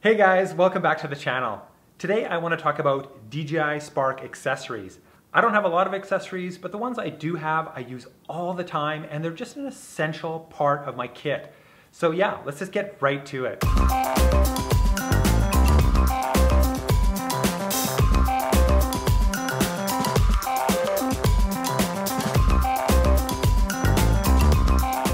Hey guys, welcome back to the channel. Today I want to talk about DJI Spark accessories. I don't have a lot of accessories, but the ones I do have I use all the time and they're just an essential part of my kit. So yeah, let's just get right to it.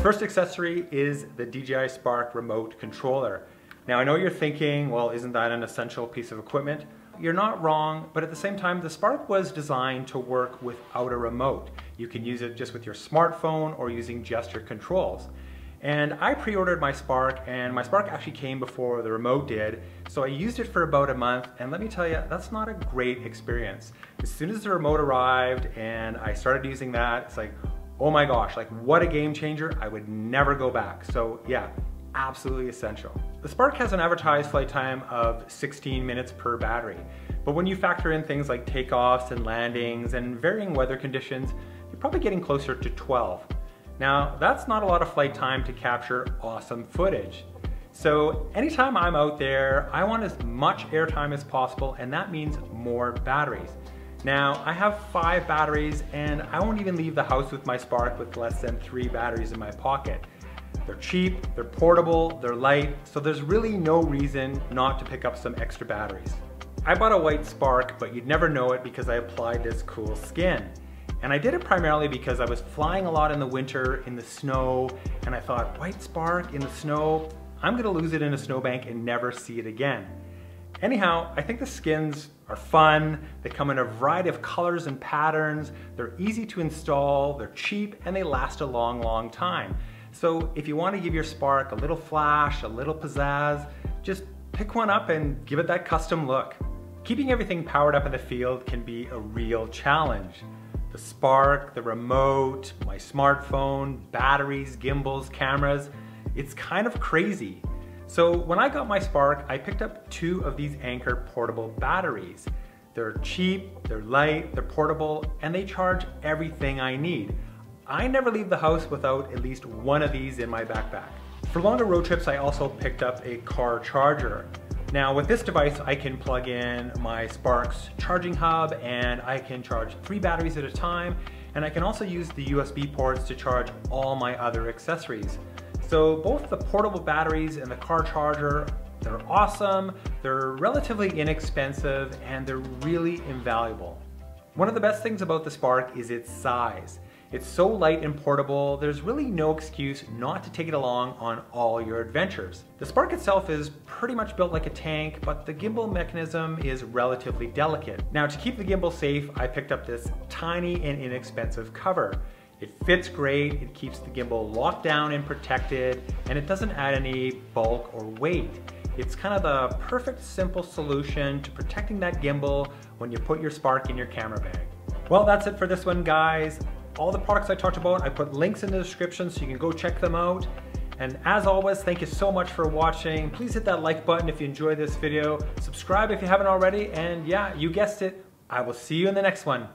First accessory is the DJI Spark remote controller. Now I know you're thinking, well, isn't that an essential piece of equipment? You're not wrong, but at the same time, the Spark was designed to work without a remote. You can use it just with your smartphone or using gesture controls. And I pre-ordered my Spark and my Spark actually came before the remote did. So I used it for about a month and let me tell you, that's not a great experience. As soon as the remote arrived and I started using that, it's like, oh my gosh, like what a game changer. I would never go back. So yeah, absolutely essential. The Spark has an advertised flight time of 16 minutes per battery, but when you factor in things like takeoffs and landings and varying weather conditions, you're probably getting closer to 12. Now, that's not a lot of flight time to capture awesome footage. So anytime I'm out there, I want as much airtime as possible, and that means more batteries. Now, I have five batteries and I won't even leave the house with my Spark with less than three batteries in my pocket. They're cheap, they're portable, they're light, so there's really no reason not to pick up some extra batteries. I bought a white Spark, but you'd never know it because I applied this cool skin. And I did it primarily because I was flying a lot in the winter in the snow, and I thought, white Spark in the snow, I'm gonna lose it in a snowbank and never see it again. Anyhow, I think the skins are fun, they come in a variety of colors and patterns, they're easy to install, they're cheap, and they last a long, long time. So if you want to give your Spark a little flash, a little pizzazz, just pick one up and give it that custom look. Keeping everything powered up in the field can be a real challenge. The Spark, the remote, my smartphone, batteries, gimbals, cameras, it's kind of crazy. So when I got my Spark, I picked up two of these Anker portable batteries. They're cheap, they're light, they're portable, and they charge everything I need. I never leave the house without at least one of these in my backpack. For longer road trips, I also picked up a car charger. Now with this device, I can plug in my Sparks charging hub and I can charge three batteries at a time. And I can also use the USB ports to charge all my other accessories. So both the portable batteries and the car charger, they're awesome, they're relatively inexpensive, and they're really invaluable. One of the best things about the Spark is its size. It's so light and portable, there's really no excuse not to take it along on all your adventures. The Spark itself is pretty much built like a tank, but the gimbal mechanism is relatively delicate. Now to keep the gimbal safe, I picked up this tiny and inexpensive cover. It fits great, it keeps the gimbal locked down and protected, and it doesn't add any bulk or weight. It's kind of the perfect simple solution to protecting that gimbal when you put your Spark in your camera bag. Well, that's it for this one, guys. All the products I talked about, I put links in the description so you can go check them out. And as always, thank you so much for watching. Please hit that like button if you enjoyed this video. Subscribe if you haven't already. And yeah, you guessed it, I will see you in the next one.